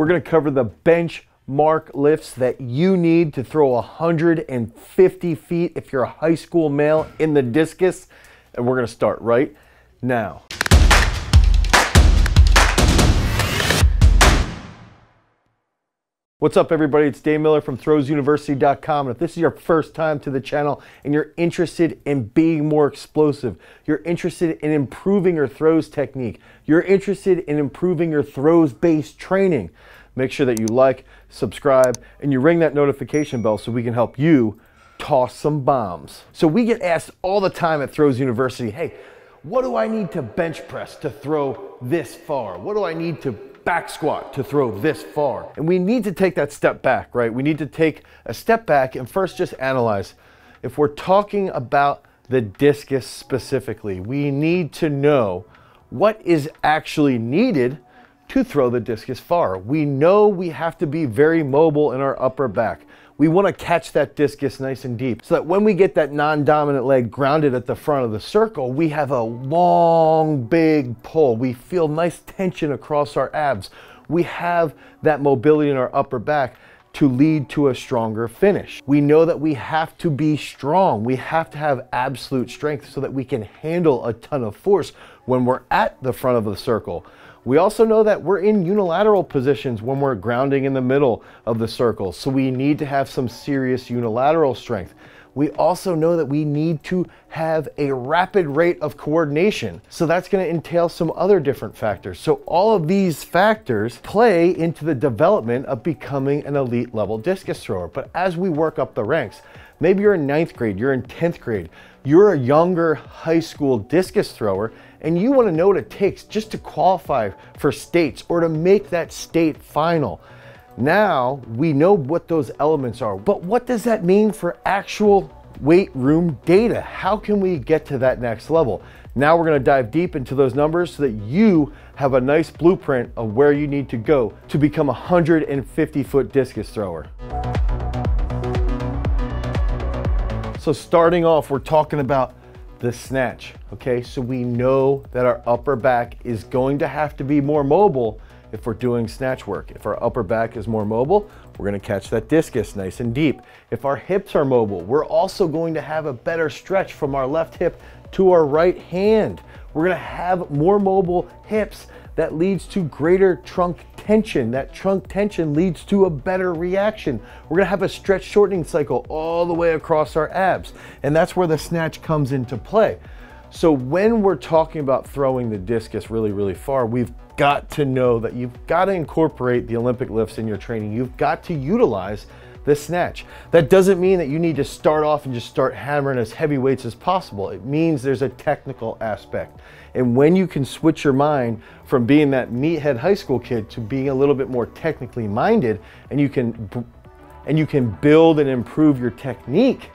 We're gonna cover the benchmark lifts that you need to throw 150 feet if you're a high school male in the discus. And we're gonna start right now. What's up everybody, it's Dane Miller from throwsuniversity.com and if this is your first time to the channel and you're interested in being more explosive, you're interested in improving your throws technique, you're interested in improving your throws based training, make sure that you like, subscribe, and you ring that notification bell so we can help you toss some bombs. So we get asked all the time at Throws University, hey, what do I need to bench press to throw this far? What do I need to back squat to throw this far. And we need to take that step back, right? We need to take a step back and first just analyze. If we're talking about the discus specifically, we need to know what is actually needed to throw the discus far. We know we have to be very mobile in our upper back. We want to catch that discus nice and deep so that when we get that non-dominant leg grounded at the front of the circle, we have a long, big pull. We feel nice tension across our abs. We have that mobility in our upper back to lead to a stronger finish. We know that we have to be strong. We have to have absolute strength so that we can handle a ton of force when we're at the front of the circle. We also know that we're in unilateral positions when we're grounding in the middle of the circle, so we need to have some serious unilateral strength. We also know that we need to have a rapid rate of coordination. So that's going to entail some other different factors. So all of these factors play into the development of becoming an elite level discus thrower. But as we work up the ranks, maybe you're in ninth grade, you're in 10th grade, you're a younger high school discus thrower and you want to know what it takes just to qualify for states or to make that state final. Now we know what those elements are, but what does that mean for actual weight room data? How can we get to that next level? Now we're going to dive deep into those numbers so that you have a nice blueprint of where you need to go to become a 150 foot discus thrower. So starting off, we're talking about the snatch, okay? So we know that our upper back is going to have to be more mobile if we're doing snatch work. If our upper back is more mobile, we're gonna catch that discus nice and deep. If our hips are mobile, we're also going to have a better stretch from our left hip to our right hand. We're gonna have more mobile hips that leads to greater trunk tension. That trunk tension leads to a better reaction. We're gonna have a stretch shortening cycle all the way across our abs. And that's where the snatch comes into play. So when we're talking about throwing the discus really, really far, we've got to know that you've got to incorporate the Olympic lifts in your training. You've got to utilize the snatch. That doesn't mean that you need to start off and just start hammering as heavy weights as possible. It means there's a technical aspect. And when you can switch your mind from being that meathead high school kid to being a little bit more technically minded and you can and you can build and improve your technique.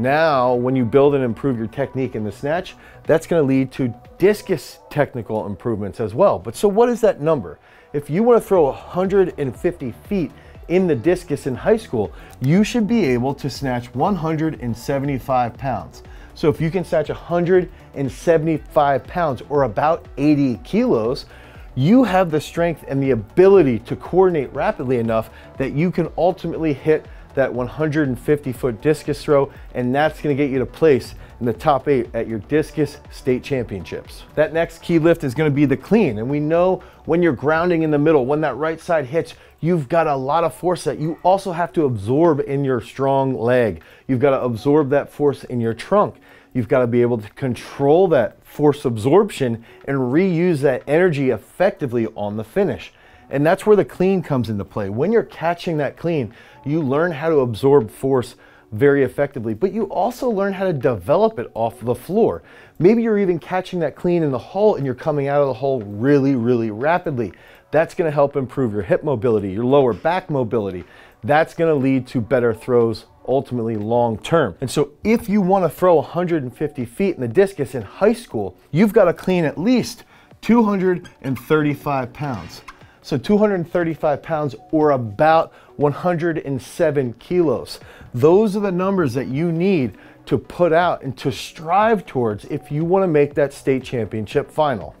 Now, when you build and improve your technique in the snatch, that's going to lead to discus technical improvements as well. But so what is that number? If you want to throw 150 feet in the discus in high school, you should be able to snatch 175 pounds. So if you can snatch 175 pounds or about 80 kilos, you have the strength and the ability to coordinate rapidly enough that you can ultimately hit that 150 foot discus throw, and that's gonna get you to place in the top eight at your discus state championships. That next key lift is gonna be the clean, and we know when you're grounding in the middle, when that right side hits, you've got a lot of force that you also have to absorb in your strong leg. You've got to absorb that force in your trunk. You've got to be able to control that force absorption and reuse that energy effectively on the finish. And that's where the clean comes into play. When you're catching that clean, you learn how to absorb force very effectively, but you also learn how to develop it off the floor. Maybe you're even catching that clean in the hole and you're coming out of the hole really, really rapidly. That's gonna help improve your hip mobility, your lower back mobility. That's gonna lead to better throws ultimately long term. And so if you wanna throw 150 feet in the discus in high school, you've gotta clean at least 235 pounds. So 235 pounds or about 107 kilos. Those are the numbers that you need to put out and to strive towards if you wanna make that state championship final.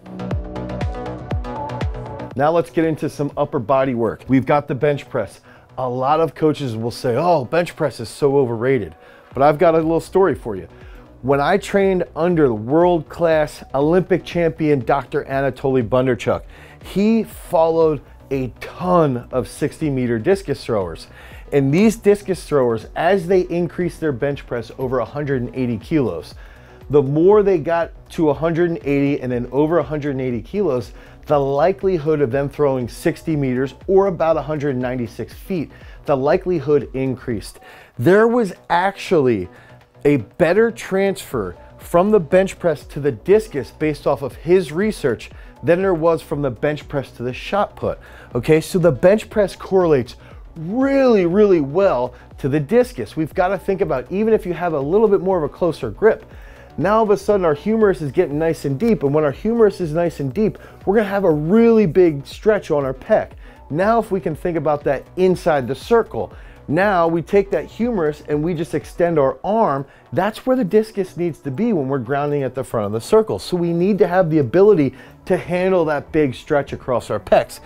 Now let's get into some upper body work. We've got the bench press. A lot of coaches will say, oh, bench press is so overrated. But I've got a little story for you. When I trained under the world-class Olympic champion, Dr. Anatoly Bondarchuk, he followed a ton of 60 meter discus throwers. And these discus throwers, as they increased their bench press over 180 kilos, the more they got to 180 and then over 180 kilos, the likelihood of them throwing 60 meters or about 196 feet, the likelihood increased. There was actually a better transfer from the bench press to the discus based off of his research than there was from the bench press to the shot put. Okay, so the bench press correlates really, really well to the discus. We've got to think about even if you have a little bit more of a closer grip, now all of a sudden our humerus is getting nice and deep. And when our humerus is nice and deep, we're gonna have a really big stretch on our pec. Now if we can think about that inside the circle, now we take that humerus and we just extend our arm. That's where the discus needs to be when we're grounding at the front of the circle. So we need to have the ability to handle that big stretch across our pecs.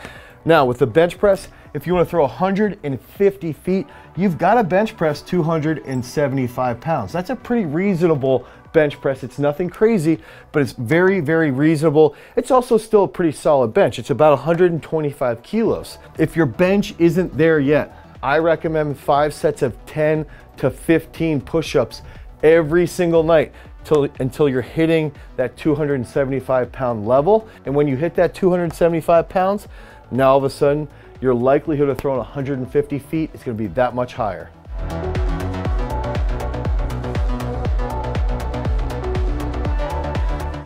Now with the bench press, if you wanna throw 150 feet, you've gotta bench press 275 pounds. That's a pretty reasonable bench press. It's nothing crazy, but it's very, very reasonable. It's also still a pretty solid bench. It's about 125 kilos. If your bench isn't there yet, I recommend five sets of 10 to 15 push-ups every single night until, until you're hitting that 275 pound level. And when you hit that 275 pounds, now all of a sudden, your likelihood of throwing 150 feet is gonna be that much higher.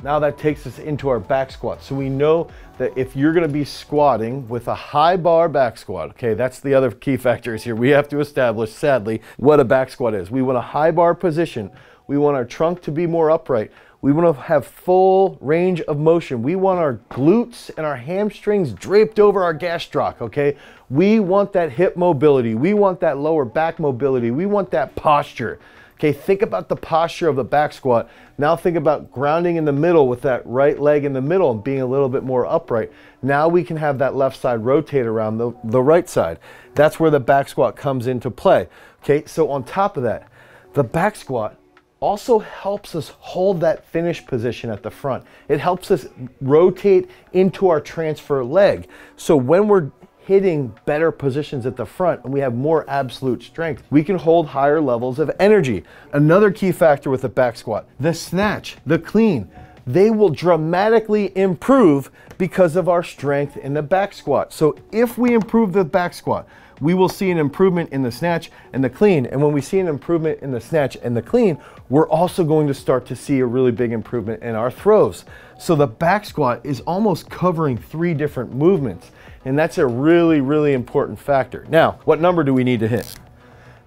Now that takes us into our back squat. So we know that if you're gonna be squatting with a high bar back squat, okay, that's the other key factors here. We have to establish, sadly, what a back squat is. We want a high bar position. We want our trunk to be more upright. We want to have full range of motion. We want our glutes and our hamstrings draped over our gastroc, okay? We want that hip mobility. We want that lower back mobility. We want that posture. Okay, think about the posture of the back squat. Now think about grounding in the middle with that right leg in the middle and being a little bit more upright. Now we can have that left side rotate around the, the right side. That's where the back squat comes into play. Okay, so on top of that, the back squat also helps us hold that finish position at the front. It helps us rotate into our transfer leg. So when we're hitting better positions at the front and we have more absolute strength, we can hold higher levels of energy. Another key factor with the back squat, the snatch, the clean, they will dramatically improve because of our strength in the back squat. So if we improve the back squat, we will see an improvement in the snatch and the clean. And when we see an improvement in the snatch and the clean, we're also going to start to see a really big improvement in our throws. So the back squat is almost covering three different movements. And that's a really, really important factor. Now, what number do we need to hit?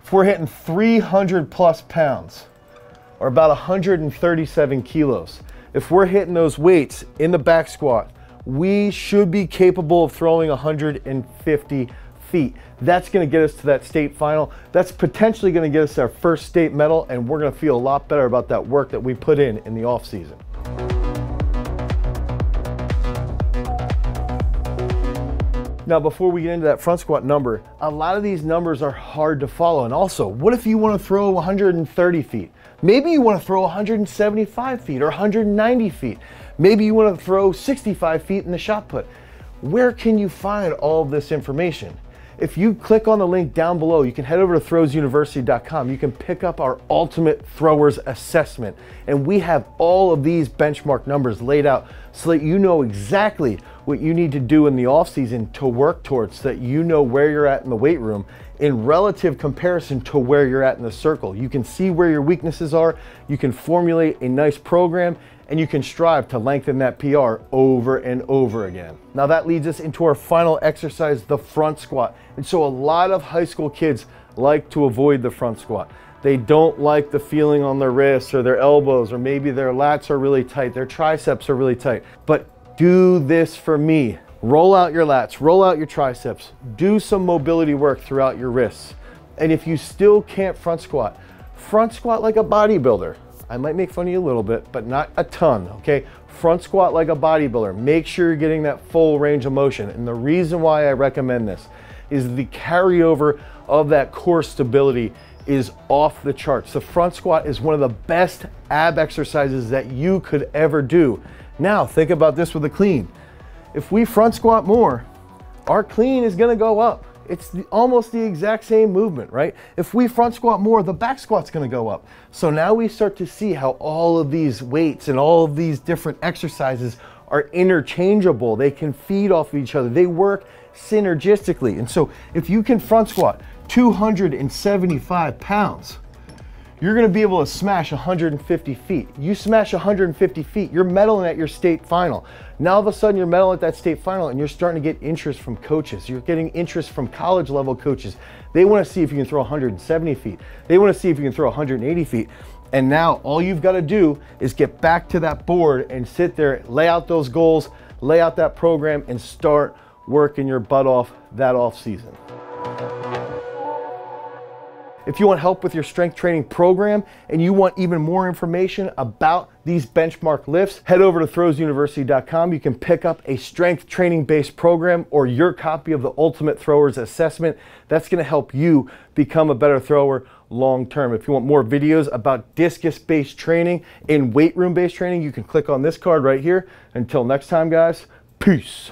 If we're hitting 300 plus pounds, or about 137 kilos, if we're hitting those weights in the back squat, we should be capable of throwing 150 feet. That's gonna get us to that state final. That's potentially gonna get us our first state medal, and we're gonna feel a lot better about that work that we put in in the off season. Now, before we get into that front squat number, a lot of these numbers are hard to follow. And also, what if you want to throw 130 feet? Maybe you want to throw 175 feet or 190 feet. Maybe you want to throw 65 feet in the shot put. Where can you find all of this information? If you click on the link down below, you can head over to throwsuniversity.com. You can pick up our ultimate throwers assessment. And we have all of these benchmark numbers laid out so that you know exactly what you need to do in the off season to work towards so that you know where you're at in the weight room in relative comparison to where you're at in the circle. You can see where your weaknesses are, you can formulate a nice program, and you can strive to lengthen that PR over and over again. Now that leads us into our final exercise, the front squat. And so a lot of high school kids like to avoid the front squat. They don't like the feeling on their wrists or their elbows, or maybe their lats are really tight, their triceps are really tight. But do this for me. Roll out your lats, roll out your triceps, do some mobility work throughout your wrists. And if you still can't front squat, front squat like a bodybuilder. I might make fun of you a little bit, but not a ton, okay? Front squat like a bodybuilder. Make sure you're getting that full range of motion. And the reason why I recommend this is the carryover of that core stability is off the charts. The front squat is one of the best ab exercises that you could ever do. Now, think about this with a clean. If we front squat more, our clean is gonna go up. It's the, almost the exact same movement, right? If we front squat more, the back squat's gonna go up. So now we start to see how all of these weights and all of these different exercises are interchangeable. They can feed off of each other. They work synergistically. And so if you can front squat 275 pounds, you're gonna be able to smash 150 feet. You smash 150 feet, you're medaling at your state final. Now all of a sudden you're medaling at that state final and you're starting to get interest from coaches. You're getting interest from college level coaches. They wanna see if you can throw 170 feet. They wanna see if you can throw 180 feet. And now all you've gotta do is get back to that board and sit there, lay out those goals, lay out that program and start working your butt off that off season. If you want help with your strength training program and you want even more information about these benchmark lifts, head over to throwsuniversity.com. You can pick up a strength training based program or your copy of the Ultimate Throwers Assessment. That's going to help you become a better thrower long term. If you want more videos about discus based training and weight room based training, you can click on this card right here. Until next time, guys, peace.